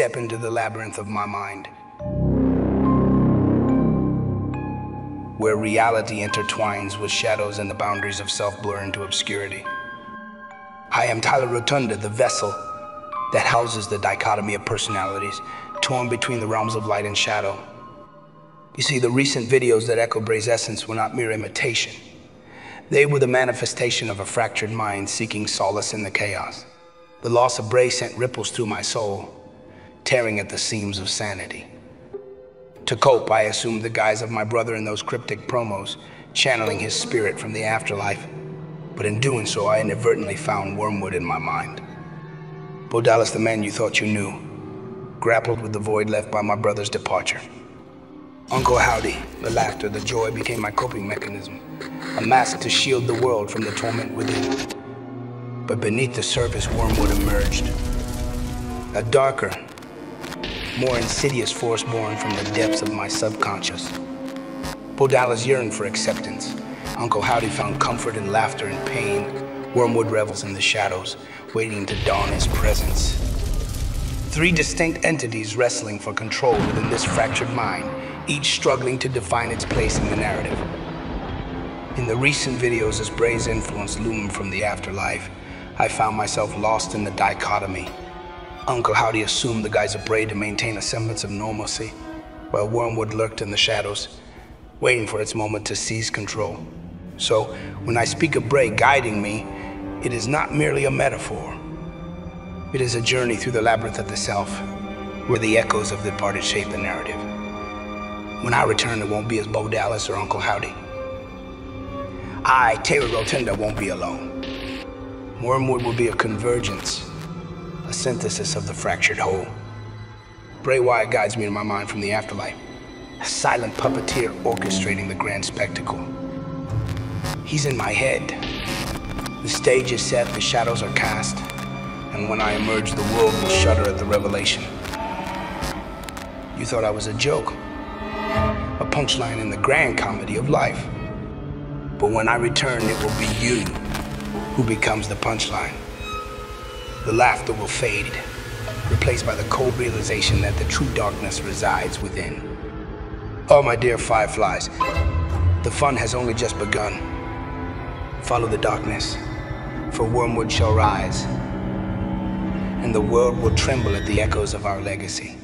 step into the labyrinth of my mind, where reality intertwines with shadows and the boundaries of self blur into obscurity. I am Taylor Rotunda, the vessel that houses the dichotomy of personalities, torn between the realms of light and shadow. You see, the recent videos that echo Bray's essence were not mere imitation. They were the manifestation of a fractured mind seeking solace in the chaos. The loss of Bray sent ripples through my soul, tearing at the seams of sanity. To cope, I assumed the guise of my brother in those cryptic promos, channeling his spirit from the afterlife. But in doing so, I inadvertently found Wyrmwood in my mind. Bo Dallas, the man you thought you knew, grappled with the void left by my brother's departure. Uncle Howdy, the laughter, the joy became my coping mechanism, a mask to shield the world from the torment within. But beneath the surface, Wyrmwood emerged. A darker, more insidious force born from the depths of my subconscious. Bo Dallas yearned for acceptance. Uncle Howdy found comfort in laughter and pain. Wyrmwood revels in the shadows, waiting to dawn his presence. Three distinct entities wrestling for control within this fractured mind, each struggling to define its place in the narrative. In the recent videos as Bray's influence loomed from the afterlife, I found myself lost in the dichotomy. Uncle Howdy assumed the guise of Bray to maintain a semblance of normalcy, while Wyrmwood lurked in the shadows, waiting for its moment to seize control. So, when I speak of Bray guiding me, it is not merely a metaphor. It is a journey through the labyrinth of the self, where the echoes of the departed shape the narrative. When I return, it won't be as Bo Dallas or Uncle Howdy. I, Taylor Rotunda, won't be alone. Wyrmwood will be a convergence, synthesis of the fractured whole. Bray Wyatt guides me in my mind from the afterlife, a silent puppeteer orchestrating the grand spectacle. He's in my head. The stage is set, the shadows are cast, and when I emerge, the world will shudder at the revelation. You thought I was a joke, a punchline in the grand comedy of life. But when I return, it will be you who becomes the punchline. The laughter will fade, replaced by the cold realization that the true darkness resides within. Oh, my dear fireflies, the fun has only just begun. Follow the darkness, for Wyrmwood shall rise, and the world will tremble at the echoes of our legacy.